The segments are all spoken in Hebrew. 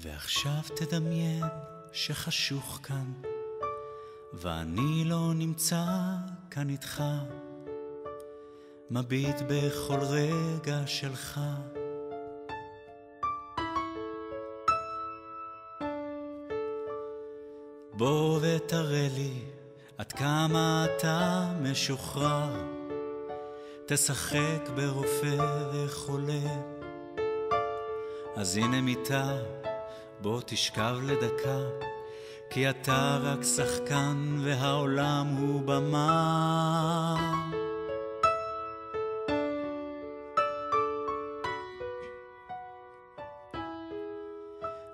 ועכשיו תדמיין שחשוך כאן, ואני לא נמצא כאן איתך, מביט בכל רגע שלך. בוא ותראה לי עד כמה אתה משוחרר, תשחק ברופא וחולה. אז הנה מיטה, בוא תשכב לדקה, כי אתה רק שחקן והעולם הוא במה.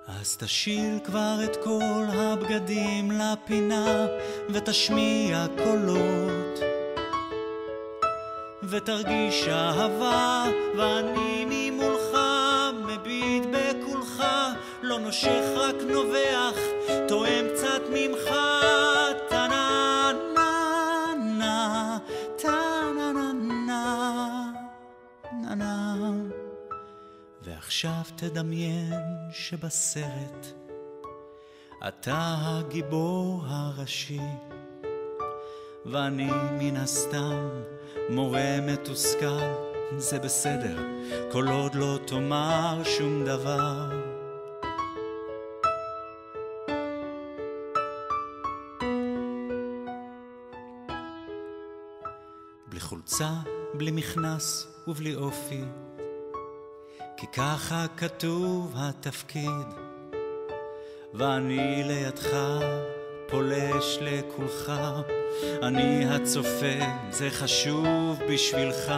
אז תשיל כבר את כל הבגדים לפינה ותשמיע קולות ותרגיש אהבה ואני ממולך מביט בכולך לא נושך רק נובח תואם קצת ממך ועכשיו תדמיין שבסרט אתה הגיבור הראשי ואני מן הסתם מורה מתוסכל, זה בסדר, כל עוד לא תאמר שום דבר. בלי חולצה, בלי מכנס ובלי אופי, כי ככה כתוב התפקיד, ואני לידך פולש לכולך, אני הצופה, זה חשוב בשבילך.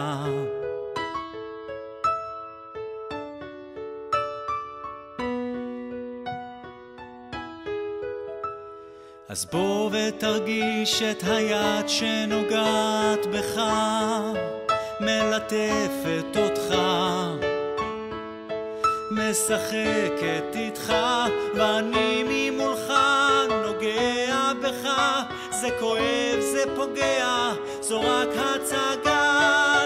אז בוא ותרגיש את היד שנוגעת בך, מלטפת אותך. משחקת איתך, ואני ממולך נוגע בך. זה כואב, זה פוגע, זו רק הצגה.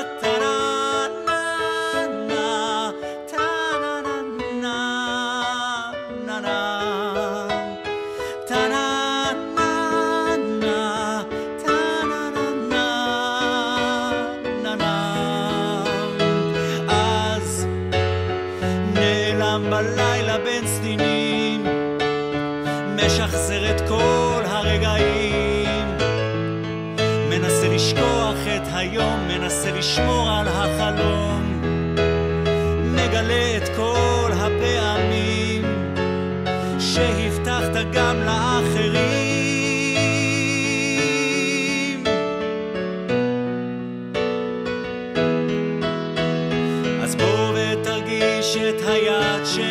נעלם בלילה בין סדינים, משחזר את כל הרגעים. מנסה לשכוח את היום, מנסה לשמור על החלום. מגלה את כל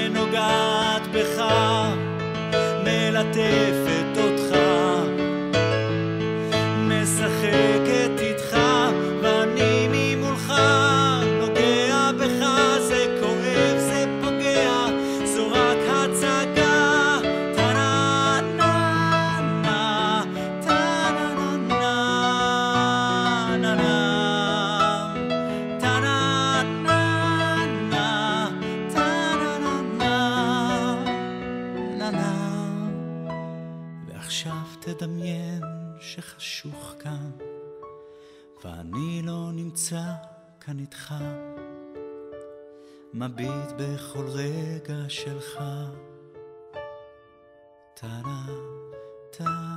שנוגעת בך, מלטפת ועכשיו תדמיין שחשוך כאן, ואני לא נמצא כאן איתך, מביט בכל רגע שלך. טה-נה, טה